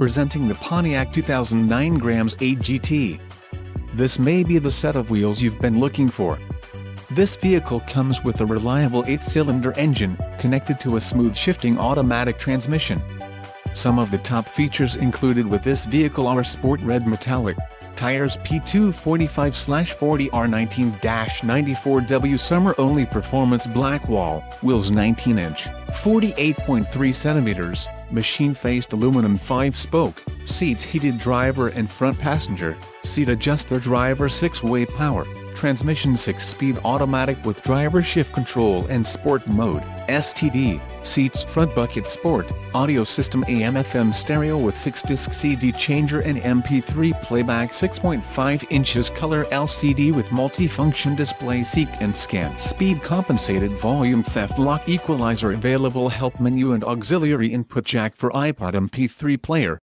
presenting the Pontiac 2009 Grams 8 GT. This may be the set of wheels you've been looking for. This vehicle comes with a reliable 8-cylinder engine, connected to a smooth shifting automatic transmission. Some of the top features included with this vehicle are Sport Red Metallic, Tires P245-40R19-94W Summer Only Performance Black Wall, Wheels 19-inch, 48.3 centimeters, machine-faced aluminum 5-spoke, seats heated driver and front passenger, seat adjuster driver 6-way power, transmission 6-speed automatic with driver shift control and sport mode, STD, seats front bucket sport, audio system AM FM stereo with 6-disc CD changer and MP3 playback 6.5 inches color LCD with multi-function display seek and scan speed compensated volume theft lock equalizer available help menu and auxiliary input jack for iPod MP3 player,